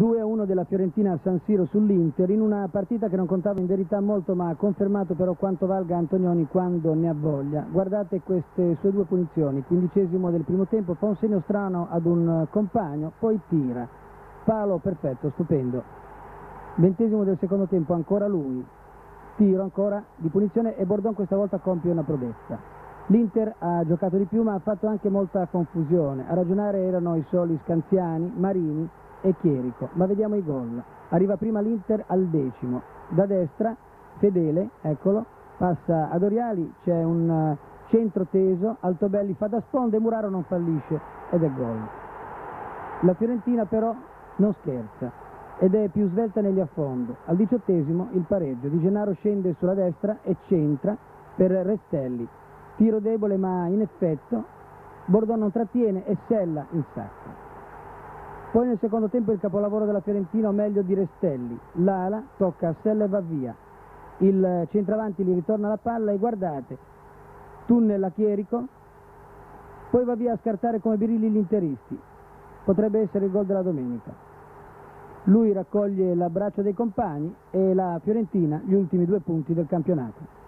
2-1 della Fiorentina a San Siro sull'Inter in una partita che non contava in verità molto ma ha confermato però quanto valga Antonioni quando ne ha voglia. Guardate queste sue due punizioni, quindicesimo del primo tempo, fa un segno strano ad un compagno, poi tira, palo perfetto, stupendo. Ventesimo del secondo tempo ancora lui, tiro ancora di punizione e Bordon questa volta compie una prodezza. L'Inter ha giocato di più ma ha fatto anche molta confusione, a ragionare erano i soli Scanziani, Marini, e Chierico, ma vediamo i gol. Arriva prima l'Inter al decimo, da destra Fedele, eccolo, passa ad Oriali, c'è un eh, centro teso, Altobelli fa da sponda e Muraro non fallisce ed è gol. La Fiorentina però non scherza ed è più svelta negli affondo. Al diciottesimo il pareggio, Di Gennaro scende sulla destra e centra per Restelli. Tiro debole ma in effetto, Bordon non trattiene e Sella in sacco. Poi nel secondo tempo il capolavoro della Fiorentina, o meglio di Restelli. L'ala tocca a Sella e va via. Il centravanti gli ritorna la palla e guardate, tunnel a Chierico, poi va via a scartare come birilli gli interisti. Potrebbe essere il gol della domenica. Lui raccoglie l'abbraccio dei compagni e la Fiorentina gli ultimi due punti del campionato.